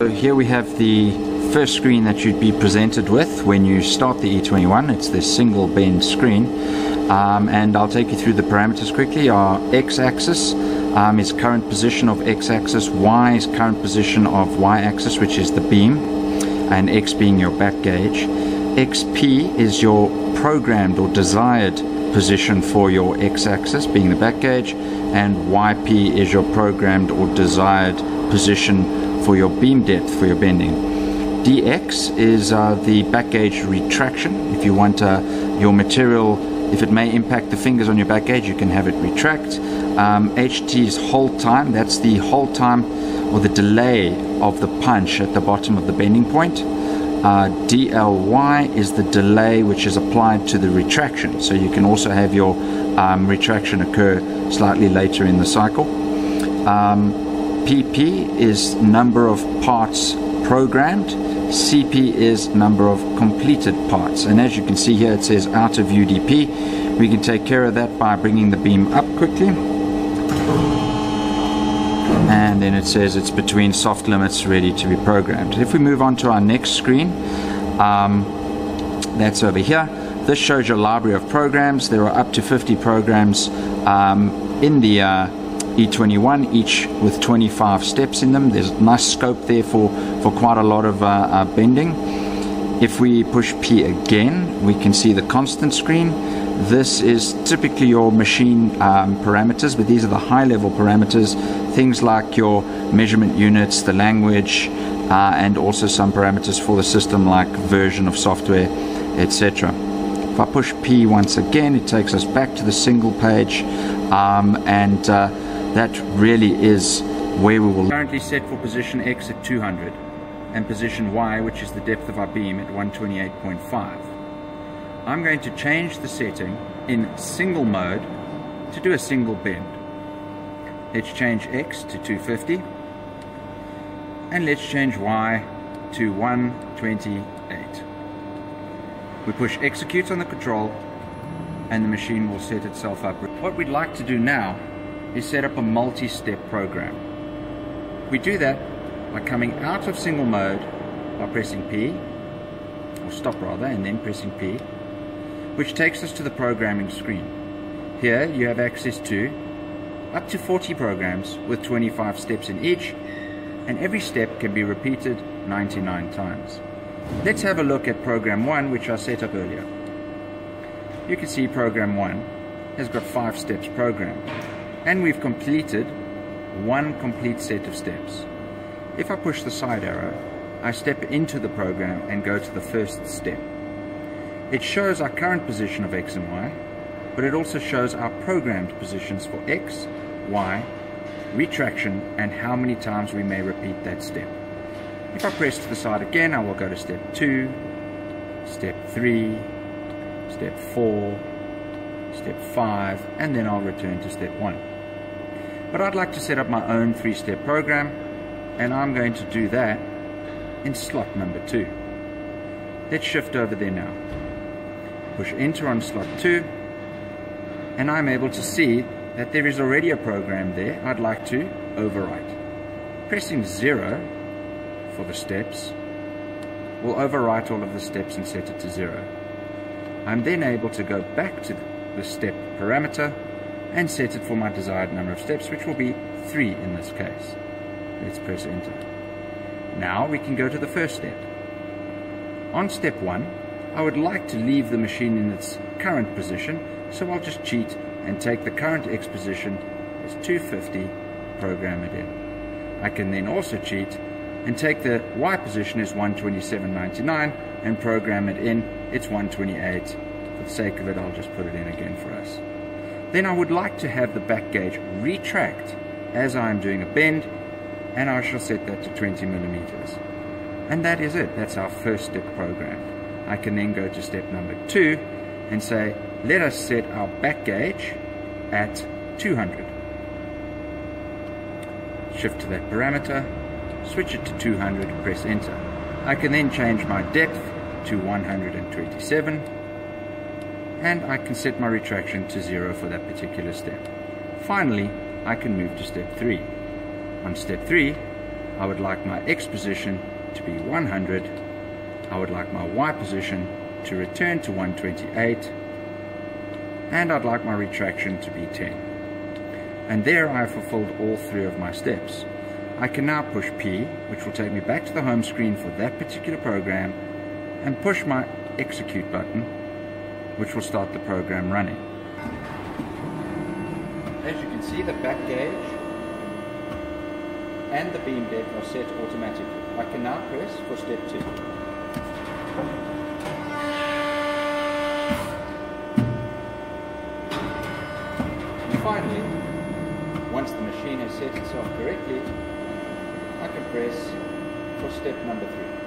So here we have the first screen that you'd be presented with when you start the E21. It's this single bend screen. Um, and I'll take you through the parameters quickly. Our x-axis um, is current position of x-axis, y is current position of y-axis, which is the beam, and x being your back gauge. xp is your programmed or desired position for your x-axis, being the back gauge, and yp is your programmed or desired position for your beam depth for your bending. dx is uh, the back gauge retraction. If you want uh, your material, if it may impact the fingers on your back gauge, you can have it retract. Um, ht is hold time. That's the hold time or the delay of the punch at the bottom of the bending point. Uh, DLY is the delay which is applied to the retraction. So you can also have your um, retraction occur slightly later in the cycle. Um, PP is number of parts programmed. CP is number of completed parts. And as you can see here, it says out of UDP. We can take care of that by bringing the beam up quickly. And then it says it's between soft limits ready to be programmed. If we move on to our next screen, um, that's over here. This shows your library of programs. There are up to 50 programs um, in the uh, E21, each with 25 steps in them. There's nice scope there for, for quite a lot of uh, uh, bending. If we push P again, we can see the constant screen. This is typically your machine um, parameters, but these are the high level parameters, things like your measurement units, the language, uh, and also some parameters for the system like version of software, etc. If I push P once again, it takes us back to the single page um, and uh, that really is where we will currently set for position X at 200 and position Y which is the depth of our beam at 128.5 I'm going to change the setting in single mode to do a single bend. Let's change X to 250 and let's change Y to 128 we push execute on the control and the machine will set itself up. What we'd like to do now is set up a multi-step program. We do that by coming out of single mode by pressing P, or stop rather, and then pressing P, which takes us to the programming screen. Here you have access to up to 40 programs with 25 steps in each, and every step can be repeated 99 times. Let's have a look at program 1 which I set up earlier. You can see program 1 has got 5 steps programmed and we've completed one complete set of steps. If I push the side arrow, I step into the program and go to the first step. It shows our current position of X and Y, but it also shows our programmed positions for X, Y, retraction, and how many times we may repeat that step. If I press to the side again, I will go to step 2, step 3, step 4, step 5, and then I'll return to step 1. But I'd like to set up my own three-step program, and I'm going to do that in slot number 2. Let's shift over there now. Push enter on slot 2, and I'm able to see that there is already a program there I'd like to overwrite. Pressing 0 for the steps will overwrite all of the steps and set it to 0. I'm then able to go back to the step parameter and set it for my desired number of steps, which will be 3 in this case. Let's press enter. Now we can go to the first step. On step 1, I would like to leave the machine in its current position, so I'll just cheat and take the current X position as 250, program it in. I can then also cheat and take the Y position as 127.99 and program it in, it's 128. For the sake of it, I'll just put it in again for us then I would like to have the back gauge retract as I am doing a bend and I shall set that to 20 millimeters. And that is it, that's our first step program. I can then go to step number two and say, let us set our back gauge at 200. Shift to that parameter, switch it to 200, press enter. I can then change my depth to 127 and I can set my retraction to zero for that particular step. Finally, I can move to step three. On step three, I would like my X position to be 100. I would like my Y position to return to 128 and I'd like my retraction to be 10. And there I have fulfilled all three of my steps. I can now push P, which will take me back to the home screen for that particular program, and push my execute button, which will start the program running. As you can see, the back gauge and the beam depth are set automatically. I can now press for step 2 finally, once the machine has set itself correctly, I can press for step number three.